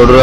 தொடர